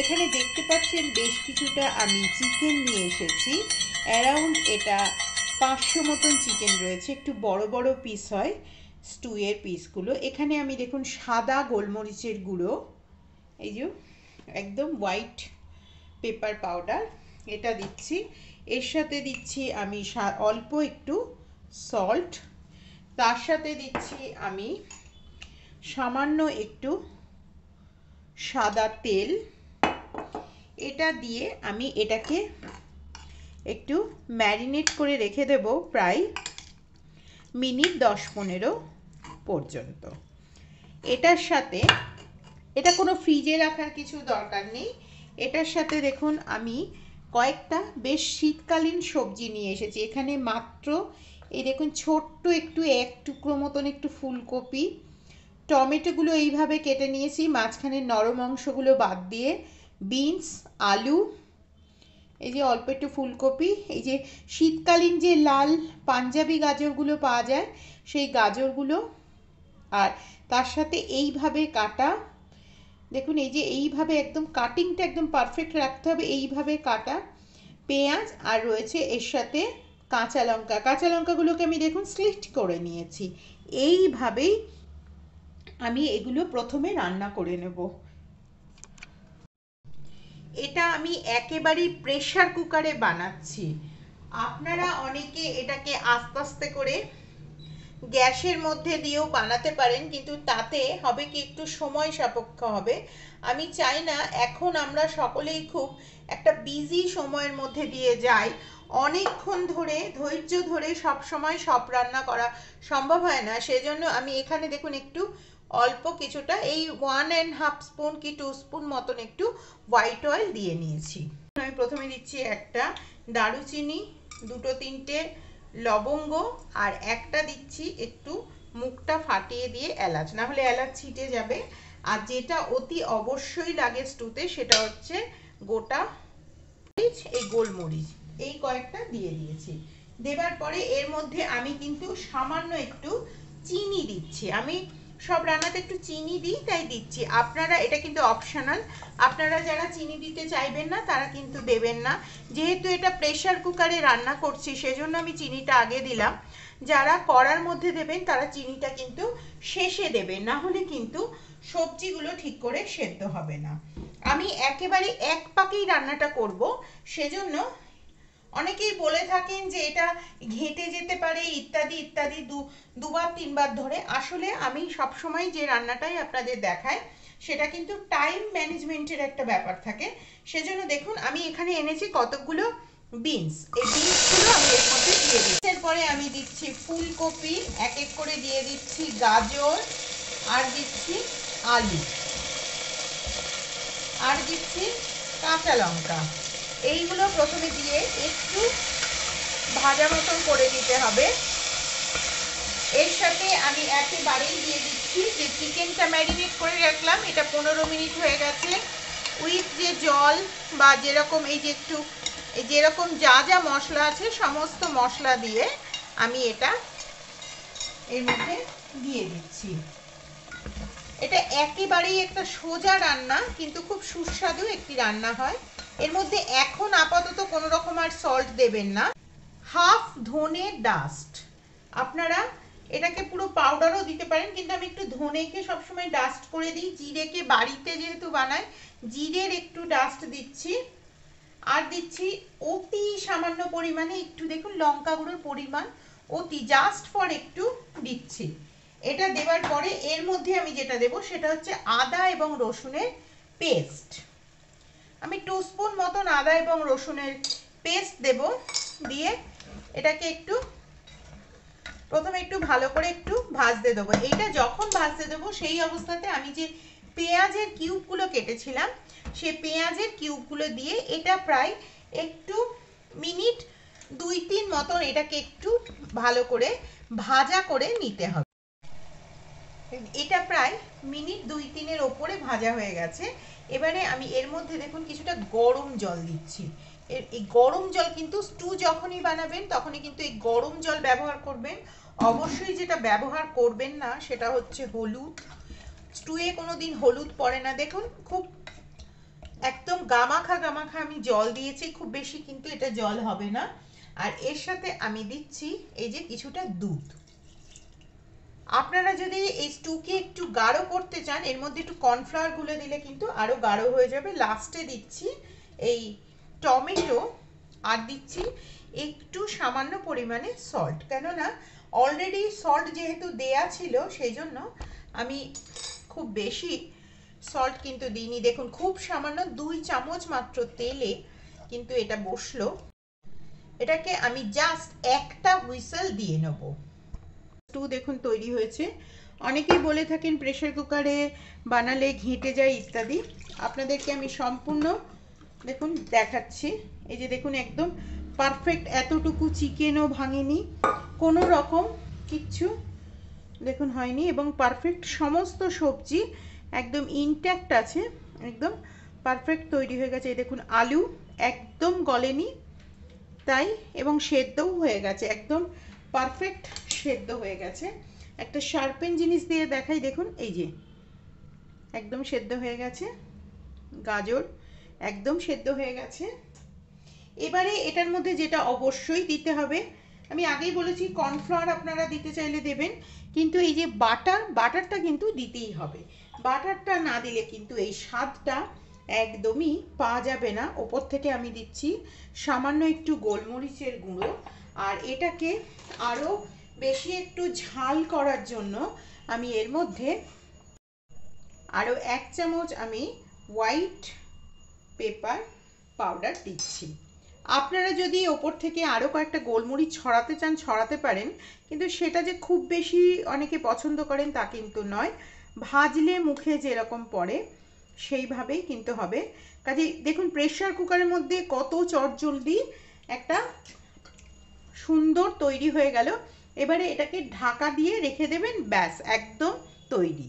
এখানে দেখতে পাচ্ছেন বেশ কিছুটা আমি চিকেন নিয়ে এসেছি। অ্যারাউন্ড এটা পাঁচশো মতন চিকেন রয়েছে। একটু বড় বড় পিস হয় স্টুয়ের পিসগুলো এখানে আমি দেখুন সাদা গোলমরিচের গুঁড়ো, এই যে একদম হোয়াইট পেপার পাউডার এটা দিচ্ছি। এর সাথে দিচ্ছি আমি অল্প একটু সল্ট তার সাথে দিচ্ছি আমি সামান্য একটু সাদা তেল। এটা দিয়ে আমি এটাকে একটু ম্যারিনেট করে রেখে দেব প্রায় মিনিট দশ পনেরো পর্যন্ত। এটার সাথে, এটা কোনো ফ্রিজে রাখার কিছু দরকার নেই। এটার সাথে দেখুন, আমি কয়েকটা বেশ শীতকালীন সবজি নিয়ে এসেছি। এখানে মাত্র এই দেখুন, ছোট্ট একটু এক টুকরো মতন একটু ফুলকপি, টমেটোগুলো এইভাবে কেটে নিয়েছি। মাঝখানে নরম অংশগুলো বাদ দিয়ে বিনস আলু, এই যে অল্প একটু ফুলকপি, এই যে শীতকালীন যে লাল পাঞ্জাবি গাজরগুলো পাওয়া যায়, সেই গাজরগুলো, আর তার সাথে এইভাবে কাটা, দেখুন এই যে এইভাবে একদম কাটিংটা একদম পারফেক্ট রাখতে হবে, এইভাবে কাটা পেঁয়াজ, আর রয়েছে এর সাথে কাঁচা লঙ্কা। কাঁচা লঙ্কাগুলোকে আমি দেখুন স্লিট করে নিয়েছি। এইভাবেই আমি এগুলো প্রথমে রান্না করে নেব। এটা আমি একেবারেই প্রেশার কুকারে বানাচ্ছি। আপনারা অনেকে এটাকে আস্তে আস্তে করে গ্যাসের মধ্যে দিয়েও বানাতে পারেন, কিন্তু তাতে হবে কি একটু সময় সাপেক্ষ হবে। আমি চাই না, এখন আমরা সকলেই খুব একটা বিজি সময়ের মধ্যে দিয়ে যাই। অনেকক্ষণ ধরে, ধৈর্য ধরে সব সময় সব রান্না করা সম্ভব হয় না। সেজন্য আমি এখানে দেখুন একটু অল্প কিছুটা এই ওয়ান অ্যান্ড হাফ স্পুন কি টু স্পুন মতন একটু হোয়াইট অয়েল দিয়ে নিয়েছি। আমি প্রথমে দিচ্ছি একটা দারুচিনি, দুটো তিনটে লবঙ্গ, আর একটা দিচ্ছি একটু মুখটা ফাটিয়ে দিয়ে এলাচ। না হলে এলাচ ছিটে যাবে। আর যেটা অতি অবশ্যই লাগে স্টুতে সেটা হচ্ছে গোটা মরিচ, এই গোলমরিচ। এই কয়েকটা দিয়ে দিয়েছি। দেবার পরে এর মধ্যে আমি কিন্তু সামান্য একটু চিনি দিচ্ছি। আমি সব রান্নাতে একটু চিনি দিই, তাই দিচ্ছি। আপনারা, এটা কিন্তু অপশনাল আপনারা যারা চিনি দিতে চাইবেন না, তারা কিন্তু দেবেন না। যেহেতু এটা প্রেশার কুকারে রান্না করছি, সেজন্য আমি চিনিটা আগে দিলাম। যারা কড়ার মধ্যে দেবেন, তারা চিনিটা কিন্তু শেষে দেবেন। না হলে কিন্তু সবজিগুলো ঠিক করে সেদ্ধ হবে না। আমি একেবারে এক পাকেই রান্নাটা করব, সেজন্য অনেকেই বলে থাকেন যে এটা ঘেঁটে যেতে পারে, ইত্যাদি ইত্যাদি, দু, দুবার, তিনবার ধরে। আসলে আমি সবসময় যে রান্নাটাই আপনাদের দেখাই, সেটা কিন্তু টাইম ম্যানেজমেন্টের একটা ব্যাপার থাকে। সেজন্য দেখুন, আমি এখানে এনেছি কতগুলো বিনস এই বিনসগুলো আমি এর মধ্যে দিয়ে দিচ্ছি। এরপরে আমি দিচ্ছি ফুলকপি, এক এক করে দিয়ে দিচ্ছি গাজর, আর দিচ্ছি আলু, আর দিচ্ছি কাঁচা লঙ্কা। এইগুলো প্রথমে দিয়ে একটু ভাজা মতন করে দিতে হবে। এর সাথে আমি একেবারেই দিয়ে দিচ্ছি যে চিকেনটা ম্যারিনেট করে রাখলাম, এটা পনেরো মিনিট হয়ে গেছে। উইথ যে জল বা যেরকম এই যে একটু যেরকম যা যা মশলা আছে সমস্ত মশলা দিয়ে আমি এটা এর মধ্যে দিয়ে দিচ্ছি। এটা একেবারেই একটা সোজা রান্না, কিন্তু খুব সুস্বাদু একটি রান্না হয়। এর মধ্যে এখন আপাতত কোনো রকম আর সল্ট দেবেন না। হাফ ধনে ডাস্ট আপনারা এটাকে পুরো পাউডারও দিতে পারেন, কিন্তু আমি একটু ধনেকে সবসময় ডাস্ট করে দিই। জিরেকে বাড়িতে যেহেতু বানাই, জিরের একটু ডাস্ট দিচ্ছি। আর দিচ্ছি অতি সামান্য পরিমাণে একটু, দেখুন লঙ্কা গুঁড়োর পরিমাণ, অতি জাস্ট ফর একটু দিচ্ছি। এটা দেওয়ার পরে এর মধ্যে আমি যেটা দেব সেটা হচ্ছে আদা এবং রসুনের পেস্ট আমি টু স্পুন মতন আদা এবং রসুনের পেস্ট দেব দিয়ে এটাকে একটু, প্রথমে একটু ভালো করে একটু ভাজতে দেবো। এইটা যখন ভাজতে দেবো, সেই অবস্থাতে আমি যে পেঁয়াজের কিউবগুলো কেটেছিলাম সেই পেঁয়াজের কিউবগুলো দিয়ে এটা প্রায় একটু মিনিট দুই তিন মতন এটাকে একটু ভালো করে ভাজা করে নিতে হবে। এটা প্রায় মিনিট দুই তিনের ওপরে ভাজা হয়ে গেছে। এবারে আমি এর মধ্যে দেখুন কিছুটা গরম জল দিচ্ছি। এর এই গরম জল কিন্তু স্টু যখনই বানাবেন, তখনই কিন্তু এই গরম জল ব্যবহার করবেন। অবশ্যই যেটা ব্যবহার করবেন না, সেটা হচ্ছে হলুদ। স্টুয়ে কোনো দিন হলুদ পড়ে না। দেখুন, খুব একদম গামাখা গামাখা আমি জল দিয়েছি, খুব বেশি কিন্তু এটা জল হবে না। আর এর সাথে আমি দিচ্ছি এই যে কিছুটা দুধ। আপনারা যদি এই স্টুকে একটু গাঢ় করতে চান, এর মধ্যে একটু কর্নফ্লাওয়ার গুলে দিলে কিন্তু আরও গাঢ় হয়ে যাবে। লাস্টে দিচ্ছি এই টমেটো, আর দিচ্ছি একটু সামান্য পরিমাণে সল্ট কেননা অলরেডি সল্ট যেহেতু দেয়া ছিল সেই জন্য আমি খুব বেশি সল্ট কিন্তু দিইনি। দেখুন, খুব সামান্য দুই চামচ মাত্র তেলে কিন্তু এটা বসল। এটাকে আমি জাস্ট একটা হুইসেল দিয়ে নেব। টু দেখুন তৈরি হয়েছে। অনেকেই বলে থাকেন প্রেশার কুকারে বানালে ঘেঁটে যায় ইত্যাদি। আপনাদেরকে আমি সম্পূর্ণ দেখুন দেখাচ্ছি। এই যে দেখুন একদম পারফেক্ট এতটুকু চিকেনও ভাঙেনি। কোনো রকম কিচ্ছু দেখুন হয়নি এবং পারফেক্ট সমস্ত সবজি একদম ইনট্যাক্ট আছে। একদম পারফেক্ট তৈরি হয়ে গেছে। এই দেখুন আলু একদম গলেনি, তাই এবং সেদ্ধও হয়ে গেছে। একদম পারফেক্ট সেদ্ধ হয়ে গেছে। একটা শার্পেন জিনিস দিয়ে দেখাই, দেখুন, এই যে, একদম সেদ্ধ হয়ে গেছে, গাজর একদম সেদ্ধ হয়ে গেছে। এবারে এটার মধ্যে যেটা অবশ্যই দিতে হবে, আমি আগেই বলেছি, কর্নফ্লাওয়ার আপনারা দিতে চাইলে দেবেন, কিন্তু এই যে বাটার, বাটারটা কিন্তু দিতেই হবে। বাটারটা না দিলে কিন্তু এই স্বাদটা একদমই পাওয়া যাবে না। ওপর থেকে আমি দিচ্ছি সামান্য একটু গোলমরিচের গুঁড়ো, আর এটাকে আরও বেশি একটু ঝাল করার জন্য আমি এর মধ্যে আরও এক চামচ আমি হোয়াইট পেপার পাউডার দিচ্ছি। আপনারা যদি ওপর থেকে আরও কয়েকটা গোলমরিচ ছড়াতে চান, ছড়াতে পারেন, কিন্তু সেটা যে খুব বেশি অনেকে পছন্দ করেন তা কিন্তু নয়। ভাজলে মুখে যেরকম পড়ে, সেইভাবেই কিন্তু হবে। কাজে দেখুন প্রেশার কুকারের মধ্যে কত চটজলদি একটা সুন্দর তৈরি হয়ে গেল। এবারে এটাকে ঢাকা দিয়ে রেখে দেবেন ব্যাস একদম তৈরি।